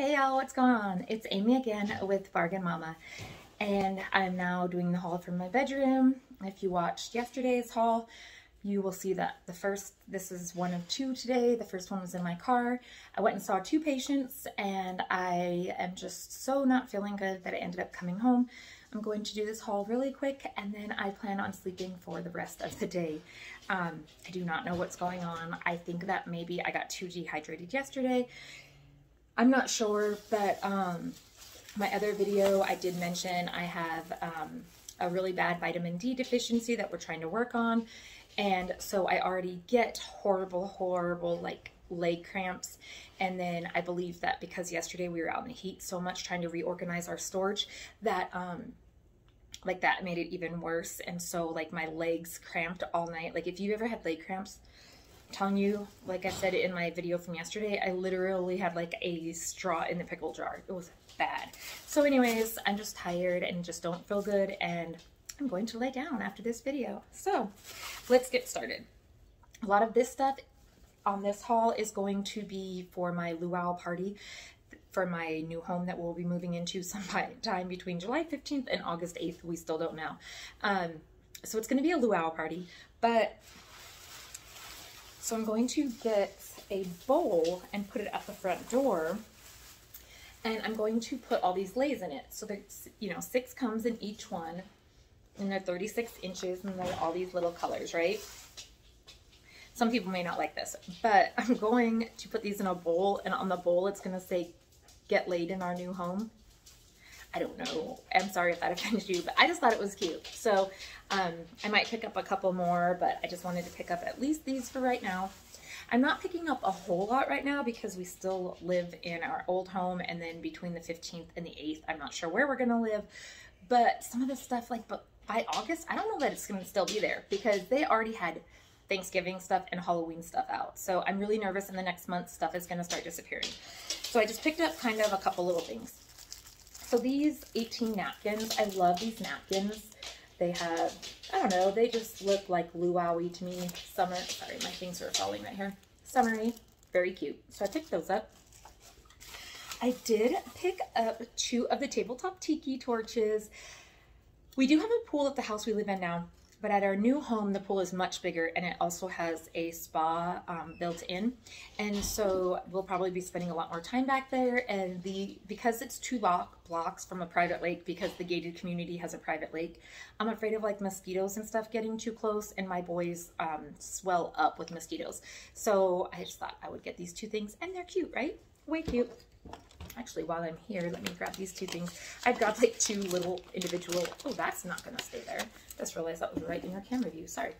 Hey y'all, what's going on? It's Amy again with Bargain Mama and I'm now doing the haul from my bedroom. If you watched yesterday's haul, you will see that the first, this is one of two today. The first one was in my car. I went and saw two patients and I am just so not feeling good that I ended up coming home. I'm going to do this haul really quick and then I plan on sleeping for the rest of the day. Um, I do not know what's going on. I think that maybe I got too dehydrated yesterday I'm not sure, but um, my other video, I did mention I have um, a really bad vitamin D deficiency that we're trying to work on. And so I already get horrible, horrible, like leg cramps. And then I believe that because yesterday we were out in the heat so much trying to reorganize our storage that um, like that made it even worse. And so like my legs cramped all night. Like if you've ever had leg cramps, telling you, like I said in my video from yesterday, I literally had like a straw in the pickle jar. It was bad. So anyways, I'm just tired and just don't feel good and I'm going to lay down after this video. So let's get started. A lot of this stuff on this haul is going to be for my luau party for my new home that we'll be moving into sometime between July 15th and August 8th. We still don't know. Um, so it's going to be a luau party, but so I'm going to get a bowl and put it at the front door. And I'm going to put all these leis in it. So there's, you know, six comes in each one. And they're 36 inches and they're all these little colors, right? Some people may not like this, but I'm going to put these in a bowl and on the bowl it's going to say get lei'd in our new home. I don't know. I'm sorry if that offends you, but I just thought it was cute. So um, I might pick up a couple more, but I just wanted to pick up at least these for right now. I'm not picking up a whole lot right now because we still live in our old home and then between the 15th and the 8th, I'm not sure where we're going to live. But some of this stuff, like but by August, I don't know that it's going to still be there because they already had Thanksgiving stuff and Halloween stuff out. So I'm really nervous in the next month stuff is going to start disappearing. So I just picked up kind of a couple little things. So these 18 napkins, I love these napkins. They have, I don't know, they just look like luau to me. Summer, sorry, my things are falling right here. Summery, very cute. So I picked those up. I did pick up two of the tabletop tiki torches. We do have a pool at the house we live in now. But at our new home, the pool is much bigger and it also has a spa um, built in. And so we'll probably be spending a lot more time back there. And the because it's two block, blocks from a private lake, because the gated community has a private lake, I'm afraid of like mosquitoes and stuff getting too close and my boys um, swell up with mosquitoes. So I just thought I would get these two things and they're cute, right? Way cute. Actually, while I'm here, let me grab these two things. I've got like two little individual, oh, that's not gonna stay there. Just realized that was right in your camera view, sorry.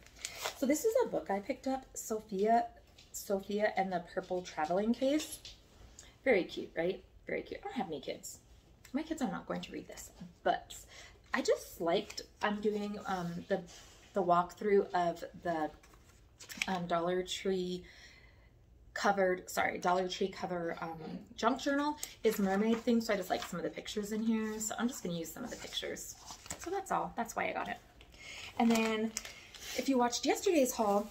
So this is a book I picked up, Sophia, Sophia and the Purple Traveling Case. Very cute, right? Very cute. I don't have any kids. My kids are not going to read this, but I just liked, I'm doing um, the, the walkthrough of the um, Dollar Tree covered, sorry, Dollar Tree cover um, junk journal is mermaid thing. So I just like some of the pictures in here. So I'm just going to use some of the pictures. So that's all. That's why I got it. And then if you watched yesterday's haul,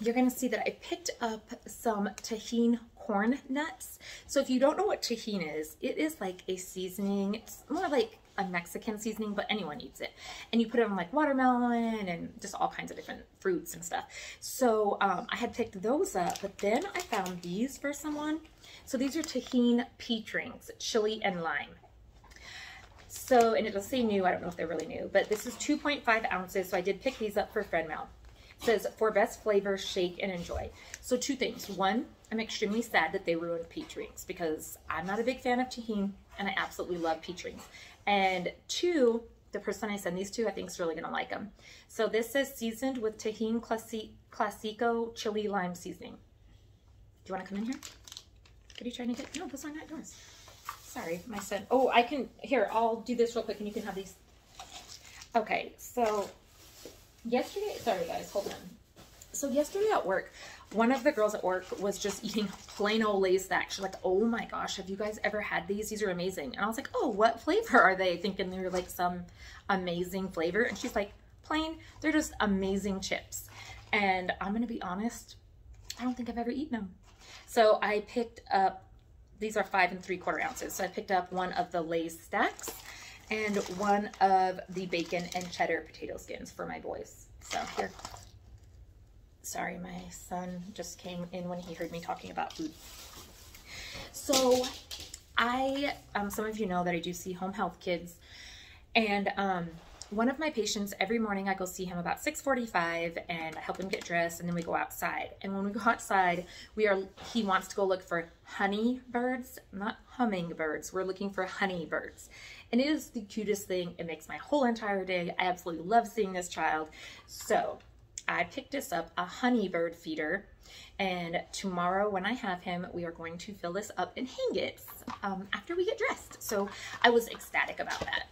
you're going to see that I picked up some Tajín corn nuts. So if you don't know what Tajín is, it is like a seasoning. It's more like a Mexican seasoning, but anyone eats it. And you put it on like watermelon and just all kinds of different fruits and stuff. So um, I had picked those up, but then I found these for someone. So these are Tajín peach rings, chili and lime. So, and it'll say new, I don't know if they're really new, but this is 2.5 ounces. So I did pick these up for friend mail. It says for best flavor, shake and enjoy. So two things. One, I'm extremely sad that they ruined peach rings because I'm not a big fan of Tajín and I absolutely love peach rings. And two, the person I send these to, I think is really to like them. So this says seasoned with Tajín Clasi Classico chili lime seasoning. Do you want to come in here? What are you trying to get? No, those are not yours. Sorry, my son. Oh, I can, here, I'll do this real quick and you can have these. Okay, so yesterday, sorry guys, hold on. So yesterday at work, one of the girls at work was just eating plain old Lay's snacks. She's like, oh my gosh, have you guys ever had these? These are amazing. And I was like, oh, what flavor are they? Thinking they were like some amazing flavor. And she's like, plain, they're just amazing chips. And I'm to be honest, I don't think I've ever eaten them. So I picked up these are five and three quarter ounces. So I picked up one of the Lay's stacks and one of the bacon and cheddar potato skins for my boys. So here, sorry, my son just came in when he heard me talking about food. So I, um, some of you know that I do see home health kids and um, one of my patients, every morning I go see him about 6.45 and I help him get dressed and then we go outside. And when we go outside, we are he wants to go look for honey birds, not hummingbirds. We're looking for honey birds. And it is the cutest thing. It makes my whole entire day. I absolutely love seeing this child. So I picked this up, a honeybird feeder. And tomorrow when I have him, we are going to fill this up and hang it um, after we get dressed. So I was ecstatic about that.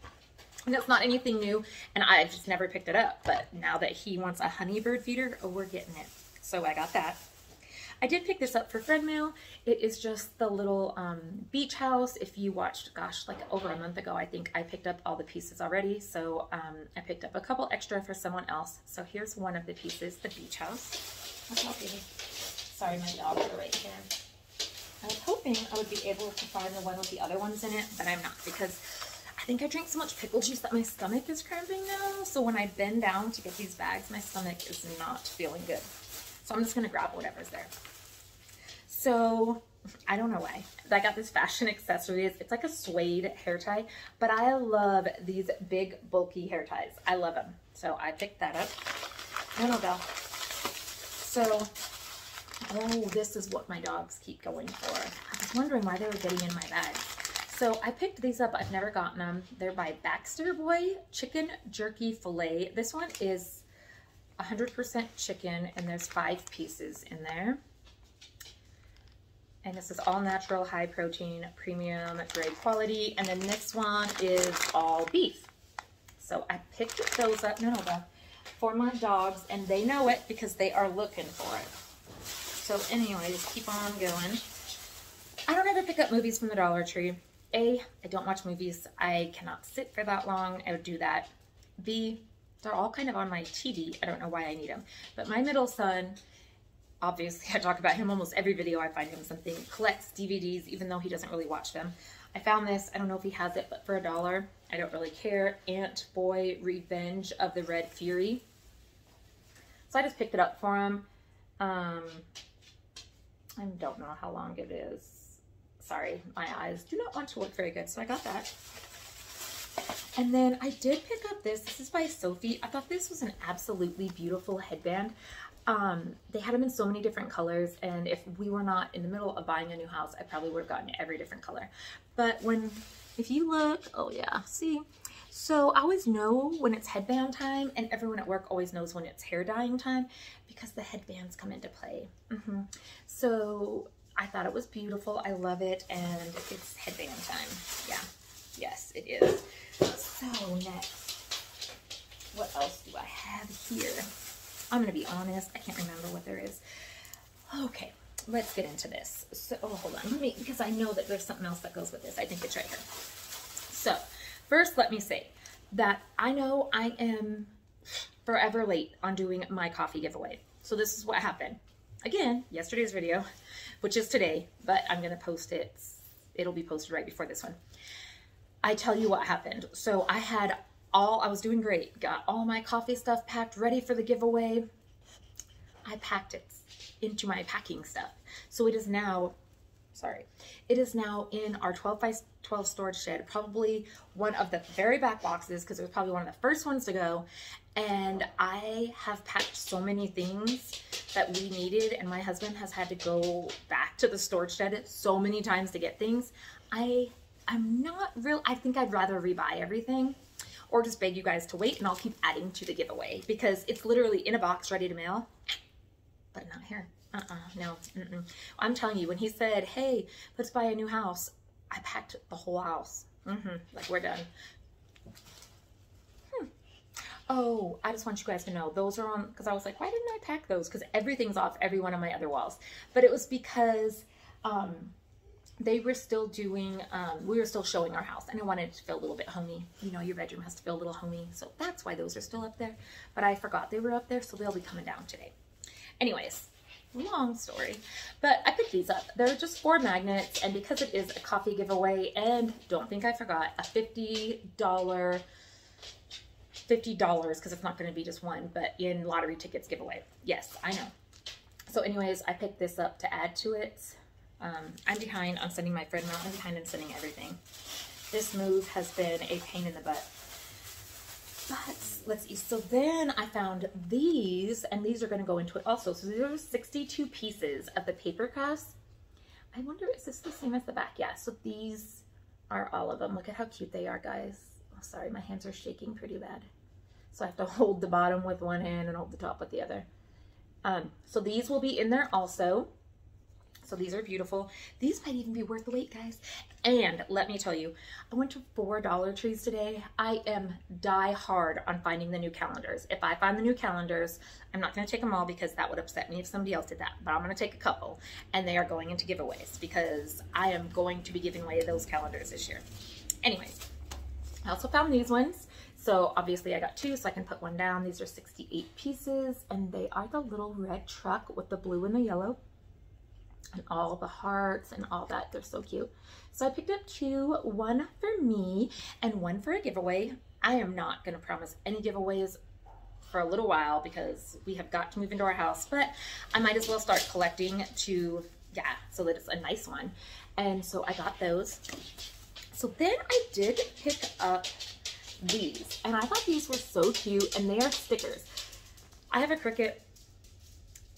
And that's not anything new, and I just never picked it up. But now that he wants a honeybird feeder, oh, we're getting it. So I got that. I did pick this up for friend mail. It is just the little um, beach house. If you watched, gosh, like over a month ago, I think I picked up all the pieces already. So um, I picked up a couple extra for someone else. So here's one of the pieces, the beach house. Sorry, my dogs are right here. I was hoping I would be able to find the one with the other ones in it, but I'm not because I think I drank so much pickle juice that my stomach is cramping now. So when I bend down to get these bags, my stomach is not feeling good. So I'm just to grab whatever's there. So I don't know why. I got this fashion accessories. It's like a suede hair tie, but I love these big bulky hair ties. I love them. So I picked that up. No, no, go. So, oh, this is what my dogs keep going for. I was wondering why they were getting in my bag. So I picked these up. I've never gotten them. They're by Baxter Boy Chicken Jerky Filet. This one is 100% chicken and there's five pieces in there. And this is all natural, high protein, premium grade quality. And then this one is all beef. So I picked those up, no, no, for my dogs and they know it because they are looking for it. So anyway, just keep on going. I don't ever pick up movies from the Dollar Tree. A, I don't watch movies. I cannot sit for that long. I would do that. B, they're all kind of on my TV. I don't know why I need them. But my middle son, obviously I talk about him almost every video I find him something, collects DVDs even though he doesn't really watch them. I found this, I don't know if he has it, but for a dollar, I don't really care. Ant Boy Revenge of the Red Fury. So I just picked it up for him. Um, I don't know how long it is sorry, my eyes do not want to look very good. So I got that. And then I did pick up this. This is by Sophie. I thought this was an absolutely beautiful headband. Um, they had them in so many different colors. And if we were not in the middle of buying a new house, I probably would have gotten every different color. But when, if you look, oh yeah, see? So I always know when it's headband time and everyone at work always knows when it's hair dyeing time because the headbands come into play. Mm -hmm. So I thought it was beautiful. I love it. And it's headband time. Yeah. Yes, it is. So next, what else do I have here? I'm to be honest. I can't remember what there is. Okay, let's get into this. So, oh, hold on. Let me, because I know that there's something else that goes with this. I think it's right here. So, first, let me say that I know I am forever late on doing my coffee giveaway. So this is what happened. Again, yesterday's video which is today, but I'm to post it. It'll be posted right before this one. I tell you what happened. So I had all, I was doing great. Got all my coffee stuff packed, ready for the giveaway. I packed it into my packing stuff. So it is now, sorry, it is now in our 12 by 12 storage shed, probably one of the very back boxes because it was probably one of the first ones to go. And I have packed so many things that we needed and my husband has had to go back to the storage shed so many times to get things. I, I'm not real, I think I'd rather rebuy everything or just beg you guys to wait and I'll keep adding to the giveaway because it's literally in a box ready to mail, but not here. Uh-uh, no. Mm -mm. I'm telling you, when he said, hey, let's buy a new house, I packed the whole house. Mm -hmm. Like, we're done. Oh, I just want you guys to know those are on because I was like, why didn't I pack those? Because everything's off every one of my other walls. But it was because um, they were still doing, um, we were still showing our house and I wanted it to feel a little bit homey. You know, your bedroom has to feel a little homey. So that's why those are still up there. But I forgot they were up there, so they'll be coming down today. Anyways, long story. But I picked these up. They're just four magnets, and because it is a coffee giveaway, and don't think I forgot, a $50 $50 because it's not going to be just one, but in lottery tickets giveaway. Yes, I know. So anyways, I picked this up to add to it. Um, I'm behind on sending my friend out. I'm behind on sending everything. This move has been a pain in the butt. But let's see. So then I found these, and these are going to go into it also. So these are 62 pieces of the paper crafts. I wonder, is this the same as the back? Yeah, so these are all of them. Look at how cute they are, guys. Oh, sorry, my hands are shaking pretty bad. So I have to hold the bottom with one hand and hold the top with the other. Um, so these will be in there also. So these are beautiful. These might even be worth the wait, guys. And let me tell you, I went to four Dollar Trees today. I am die hard on finding the new calendars. If I find the new calendars, I'm not going to take them all because that would upset me if somebody else did that. But I'm going to take a couple, and they are going into giveaways because I am going to be giving away those calendars this year. Anyways, I also found these ones. So obviously I got two, so I can put one down. These are 68 pieces, and they are the little red truck with the blue and the yellow and all the hearts and all that. They're so cute. So I picked up two, one for me and one for a giveaway. I am not going to promise any giveaways for a little while because we have got to move into our house, but I might as well start collecting to, yeah, so that it's a nice one. And so I got those. So then I did pick up these and I thought these were so cute and they are stickers. I have a Cricut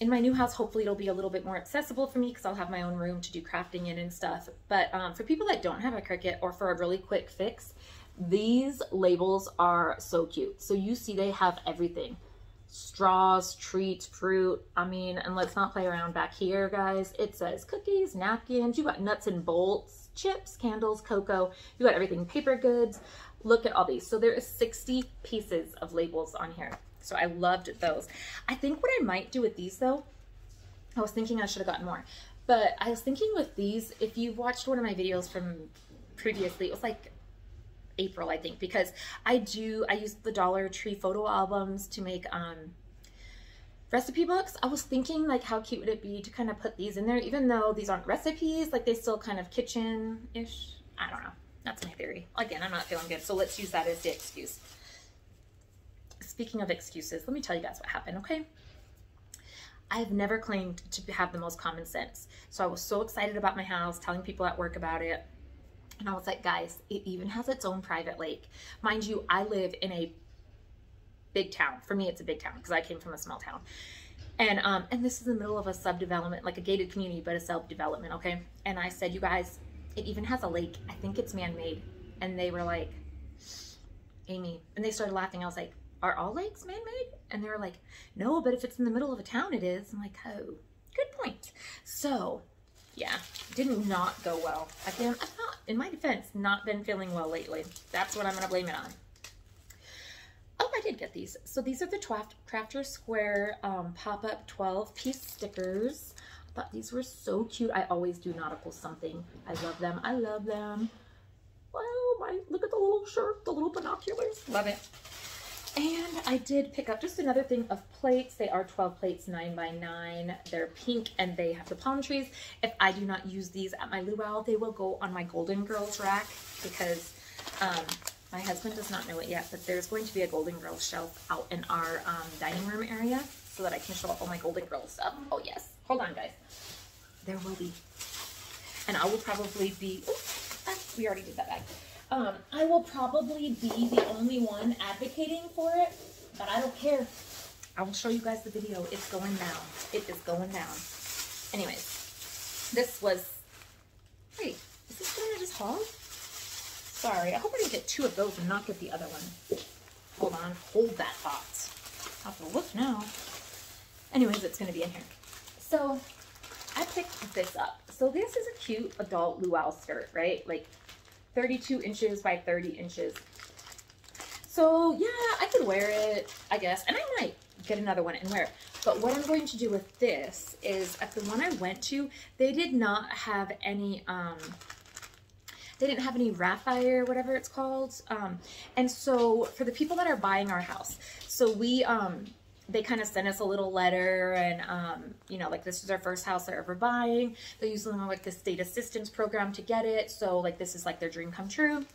in my new house, hopefully it'll be a little bit more accessible for me because I'll have my own room to do crafting in and stuff. But um, for people that don't have a Cricut or for a really quick fix, these labels are so cute. So you see they have everything. Straws, treats, fruit. I mean, and let's not play around back here, guys. It says cookies, napkins. You got nuts and bolts, chips, candles, cocoa. You got everything. Paper goods. Look at all these. So there is 60 pieces of labels on here. So I loved those. I think what I might do with these though, I was thinking I should have gotten more, but I was thinking with these, if you've watched one of my videos from previously, it was like April, I think, because I do, I use the Dollar Tree photo albums to make um, recipe books. I was thinking like how cute would it be to kind of put these in there, even though these aren't recipes, like they still kind of kitchen-ish. I don't know. That's my theory. Again, I'm not feeling good, so let's use that as the excuse speaking of excuses, let me tell you guys what happened, okay? I've never claimed to have the most common sense. So I was so excited about my house, telling people at work about it. And I was like, guys, it even has its own private lake. Mind you, I live in a big town. For me, it's a big town because I came from a small town. And um, and this is the middle of a subdevelopment, like a gated community, but a self-development, okay? And I said, you guys, it even has a lake. I think it's man-made. And they were like, Amy, and they started laughing. I was like, are all lakes man-made? And they were like, no, but if it's in the middle of a town, it is. I'm like, oh, good point. So yeah, did not go well. Again, I've not, in my defense, not been feeling well lately. That's what I'm going to blame it on. Oh, I did get these. So these are the Crafter's Square um, pop-up 12-piece stickers. I thought these were so cute. I always do nautical something. I love them. I love them. Well, my, look at the little shirt, the little binoculars. Love it. And I did pick up just another thing of plates. They are 12 plates, 9 by 9 They're pink and they have the palm trees. If I do not use these at my luau, they will go on my Golden Girls rack because um, my husband does not know it yet, but there's going to be a Golden Girls shelf out in our um, dining room area so that I can show off all my Golden Girls stuff. Oh, yes. Hold on, guys. There will be. And I will probably be... We already did that bag. Um, I will probably be the only one advocating for it, but I don't care. I will show you guys the video. It's going down. It is going down. Anyways, this was, wait, is this I just hauled? Sorry, I hope I didn't get two of those and not get the other one. Hold on, hold that thought. I'll have to look now. Anyways, it's gonna be in here. So I picked this up. So this is a cute adult luau skirt, right? Like 32 inches by 30 inches. So yeah, I could wear it, I guess, and I might get another one and wear it. But what I'm going to do with this is at the one I went to, they did not have any, um, they didn't have any raffia, whatever it's called. Um, and so for the people that are buying our house, so we, um, they kind of sent us a little letter and, um, you know, like this is our first house they're ever buying. They usually know like the state assistance program to get it. So like this is like their dream come true.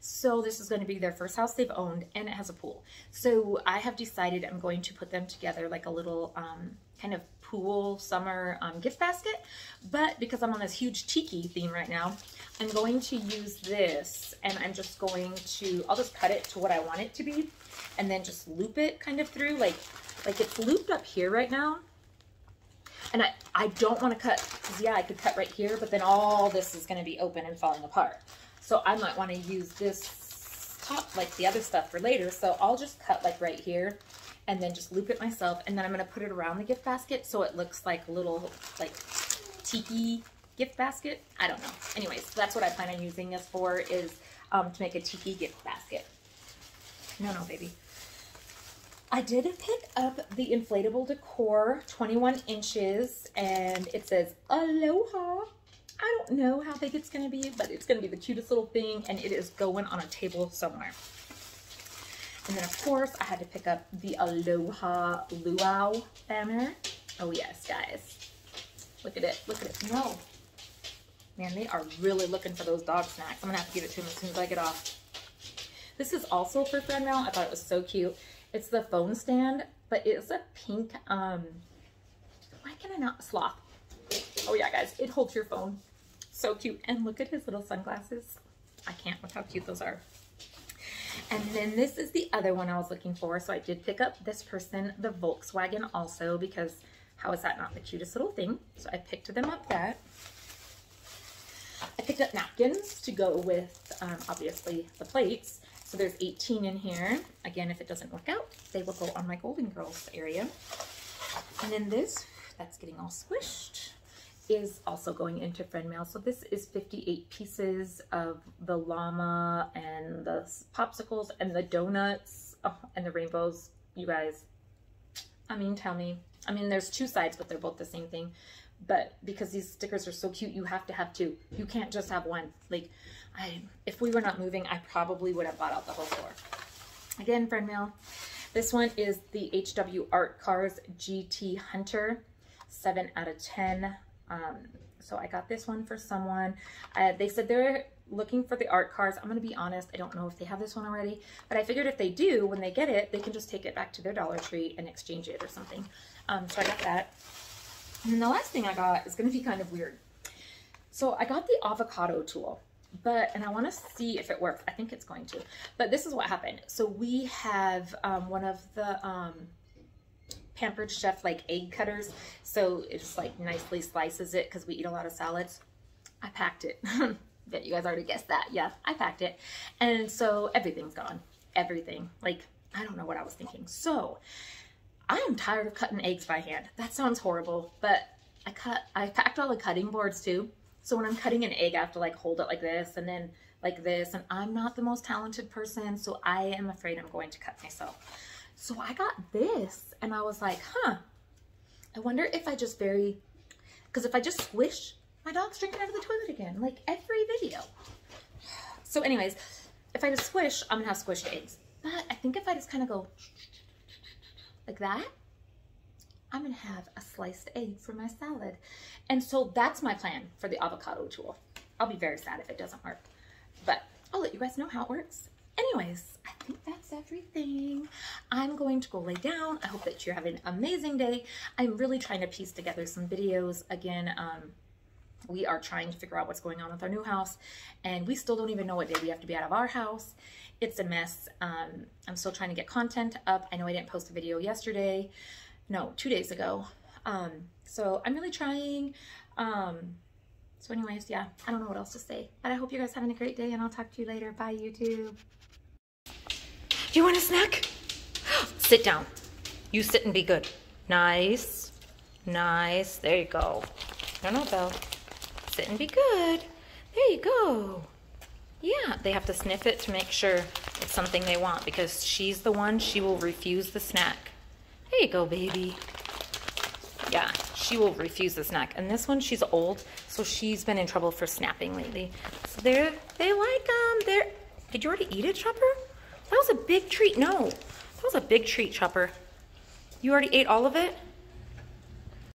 So this is going to be their first house they've owned and it has a pool. So I have decided I'm going to put them together like a little um, kind of pool summer um, gift basket. But because I'm on this huge tiki theme right now, I'm going to use this and I'm just going to, I'll just cut it to what I want it to be and then just loop it kind of through like, like it's looped up here right now. And I, I don't want to cut, because yeah, I could cut right here, but then all this is going to be open and falling apart. So I might want to use this top, like the other stuff for later. So I'll just cut like right here and then just loop it myself. And then I'm going to put it around the gift basket so it looks like a little like tiki gift basket. I don't know. Anyways, that's what I plan on using this for is um, to make a tiki gift basket. No, no, baby. I did pick up the inflatable decor 21 inches and it says aloha. I don't know how big it's to be, but it's to be the cutest little thing and it is going on a table somewhere. And then, of course, I had to pick up the Aloha Luau banner. Oh, yes, guys. Look at it. Look at it. No. Man, they are really looking for those dog snacks. I'm to have to give it to them as soon as I get off. This is also for friend mail. I thought it was so cute. It's the phone stand, but it's a pink, um, why can I not, sloth. Oh yeah, guys, it holds your phone. So cute. And look at his little sunglasses. I can't with how cute those are. And then this is the other one I was looking for. So I did pick up this person, the Volkswagen also, because how is that not the cutest little thing? So I picked them up that. I picked up napkins to go with, um, obviously, the plates. So there's 18 in here. Again, if it doesn't work out, they will go on my Golden Girls area. And then this, that's getting all squished is also going into friend mail. So this is 58 pieces of the llama and the popsicles and the donuts oh, and the rainbows. You guys, I mean, tell me. I mean, there's two sides, but they're both the same thing. But because these stickers are so cute, you have to have two. You can't just have one. Like, I, if we were not moving, I probably would have bought out the whole store. Again, friend mail. This one is the HW Art Cars GT Hunter. 7 out of 10. Um, so I got this one for someone. Uh, they said they're looking for the art cars. I'm going to be honest, I don't know if they have this one already, but I figured if they do, when they get it, they can just take it back to their Dollar Tree and exchange it or something. Um, so I got that. And then the last thing I got is going to be kind of weird. So I got the avocado tool, but, and I want to see if it works. I think it's going to, but this is what happened. So we have um, one of the, um, Pampered Chef like egg cutters. So it just like nicely slices it because we eat a lot of salads. I packed it. Bet you guys already guessed that. Yeah, I packed it. And so everything's gone. Everything. Like, I don't know what I was thinking. So I am tired of cutting eggs by hand. That sounds horrible, but I cut, I packed all the cutting boards too. So when I'm cutting an egg, I have to like hold it like this and then like this. And I'm not the most talented person, so I am afraid I'm going to cut myself. So I got this and I was like, huh, I wonder if I just very, because if I just squish, my dog's drinking out of the toilet again, like every video. So anyways, if I just squish, I'm gonna have squished eggs. But I think if I just kind of go like that, I'm gonna have a sliced egg for my salad. And so that's my plan for the avocado tool. I'll be very sad if it doesn't work, but I'll let you guys know how it works. Anyways, I think that's everything. I'm going to go lay down. I hope that you're having an amazing day. I'm really trying to piece together some videos. Again, um, we are trying to figure out what's going on with our new house and we still don't even know what day we have to be out of our house. It's a mess. Um, I'm still trying to get content up. I know I didn't post a video yesterday. No, two days ago. Um, so I'm really trying. Um, so anyways, yeah, I don't know what else to say. But I hope you guys having a great day and I'll talk to you later. Bye, YouTube. Do you want a snack? sit down. You sit and be good. Nice. Nice. There you go. No, no, Belle. Sit and be good. There you go. Yeah, they have to sniff it to make sure it's something they want because she's the one, she will refuse the snack. There you go, baby. Yeah, she will refuse the snack. And this one, she's old, so she's been in trouble for snapping lately. So they're, they like them. Um, they're, did you already eat it, Chopper? That was a big treat. No, that was a big treat, Chopper. You already ate all of it?